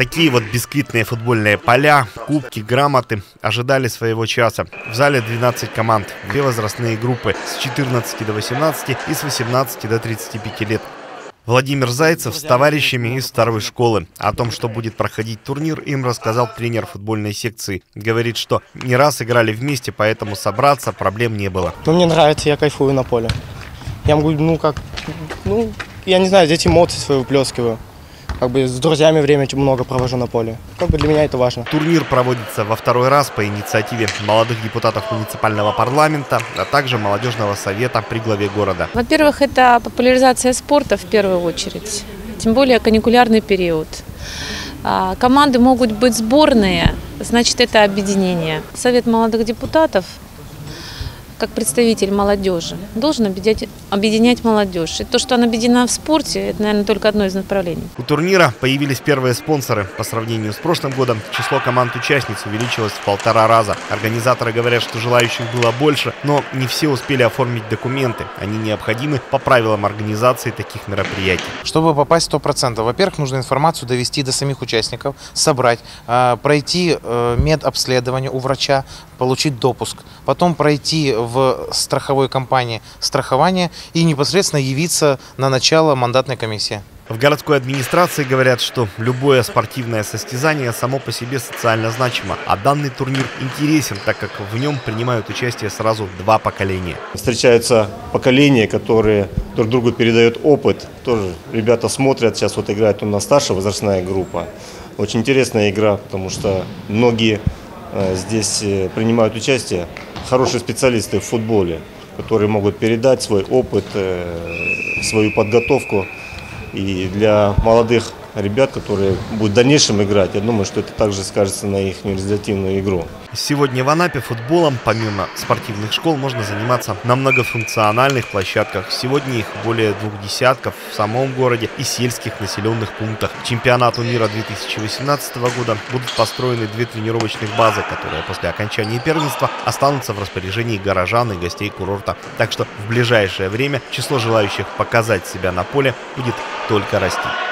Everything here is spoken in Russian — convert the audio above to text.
Такие вот бисквитные футбольные поля, кубки, грамоты ожидали своего часа. В зале 12 команд, две возрастные группы с 14 до 18 и с 18 до 35 лет. Владимир Зайцев с товарищами из второй школы. О том, что будет проходить турнир, им рассказал тренер футбольной секции. Говорит, что не раз играли вместе, поэтому собраться проблем не было. Ну, мне нравится, я кайфую на поле. Я могу, ну, как, ну, я не знаю, здесь эмоции свои выплескиваю как бы с друзьями время много провожу на поле. Как бы для меня это важно. Турнир проводится во второй раз по инициативе молодых депутатов муниципального парламента, а также молодежного совета при главе города. Во-первых, это популяризация спорта в первую очередь, тем более каникулярный период. А, команды могут быть сборные, значит это объединение. Совет молодых депутатов как представитель молодежи, должен объединять, объединять молодежь. И то, что она объединена в спорте, это, наверное, только одно из направлений. У турнира появились первые спонсоры. По сравнению с прошлым годом число команд-участниц увеличилось в полтора раза. Организаторы говорят, что желающих было больше, но не все успели оформить документы. Они необходимы по правилам организации таких мероприятий. Чтобы попасть 100%, во-первых, нужно информацию довести до самих участников, собрать, а, пройти э, медобследование у врача, получить допуск, потом пройти в страховой компании страхование и непосредственно явиться на начало мандатной комиссии. В городской администрации говорят, что любое спортивное состязание само по себе социально значимо, а данный турнир интересен, так как в нем принимают участие сразу два поколения. Встречаются поколения, которые друг другу передают опыт. Тоже ребята смотрят, сейчас вот играет у нас старшая возрастная группа. Очень интересная игра, потому что многие э, здесь э, принимают участие хорошие специалисты в футболе, которые могут передать свой опыт, э, свою подготовку. И для молодых ребят, которые будут в дальнейшем играть, я думаю, что это также скажется на их результативную игру. Сегодня в Анапе футболом, помимо спортивных школ, можно заниматься на многофункциональных площадках. Сегодня их более двух десятков в самом городе и сельских населенных пунктах. К чемпионату мира 2018 года будут построены две тренировочных базы, которые после окончания первенства останутся в распоряжении горожан и гостей курорта. Так что в ближайшее время число желающих показать себя на поле будет только расти.